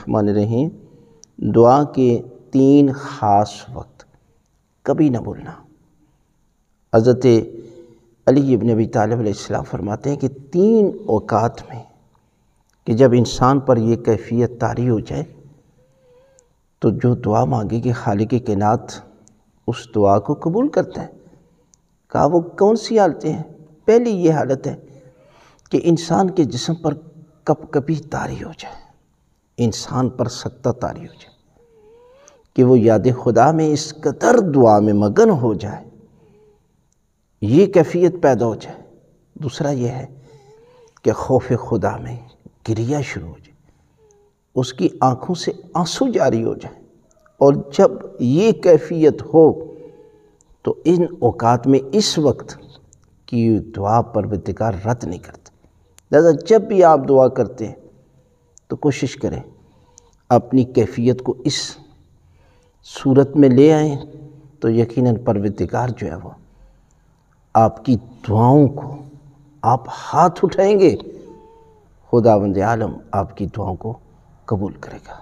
الرحمن الرحیم دعا کے تین خاص وقت۔ کبھی نہ بھولنا۔ حضرت علی ابن ابی طالب علیہ السلام فرماتے ہیں کہ تین اوقات میں کہ جب انسان پر یہ کیفیت طاری ہو جائے، تو جو دعا مانگے کہ خالق کائنات اس دعا کو قبول کرتا ہے۔ کہا، وہ کون سی حالتیں ہیں؟ پہلی یہ حالت ہے کہ انسان کے جسم پر کب کبھی طاری ہو جائے۔ انسان پر سکتہ طاری ہو جائے، کہ وہ یاد خدا میں اس قدر دعا میں مگن ہو جائے، یہ کیفیت پیدا ہو جائے۔ دوسرا یہ ہے کہ خوف خدا میں گریا شروع ہو جائے، اس کی آنکھوں سے آنسو جاری ہو جائے۔ اور جب یہ کیفیت ہو، تو ان اوقات میں اس وقت کی دعا پر بتکار رد نہیں کرتا لہذا جب بھی آپ دعا کرتے ہیں تو کوشش کریں اپنی کیفیت کو اس صورت میں لے آئیں تو یقیناً پروردگار جو ہے وہ آپ کی دعاؤں کو آپ ہاتھ اٹھائیں گے خدا بند عالم آپ کی دعاؤں کو قبول کرے گا